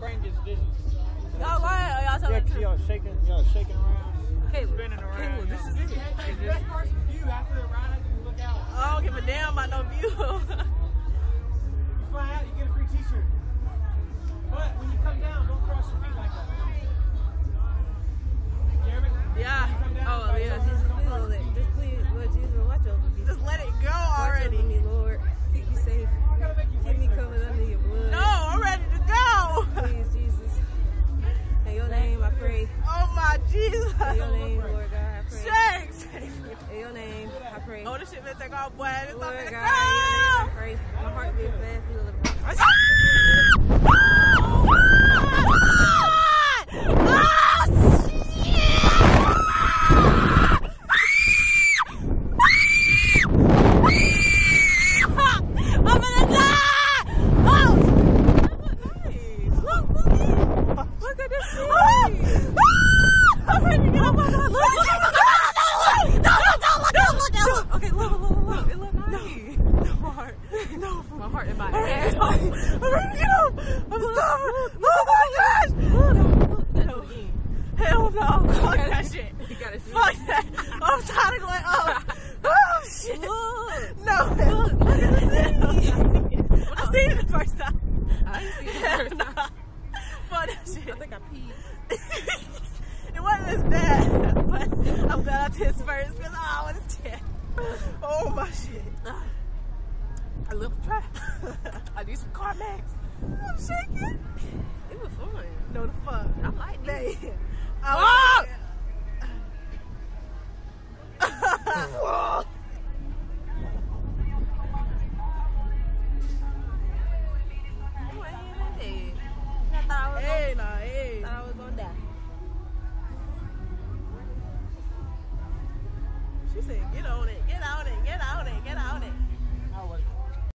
dizzy. Y'all lying oh, y'all Yeah, telling the truth? y'all shaking, y'all shaking around. Caleb, spinning around, Caleb, this y'all. is it. I pray. Oh, this shit been take off, boy. It's Lord not God, gonna in I go. My heart my heart in my ass. I'm ready to get up. I'm stopping. Oh my gosh. Look. Hell no. Fuck that shit. You gotta see Fuck that. I'm tired of going oh. up. Oh shit. Look. No. Look, look at this. I seen it the first time. I see it the first time. Fuck that shit. I think I peed. it wasn't as bad, but I'm glad I pissed first because I was dead. Oh my shit. I look dry. I need some Carmex. I'm shaking. It was fun. No the fuck. I like this. Man. I was You ain't even dead. I thought I was gonna, Hey, nah, hey. thought I was gonna die. She said, get on it, get on it, get on it, get on it.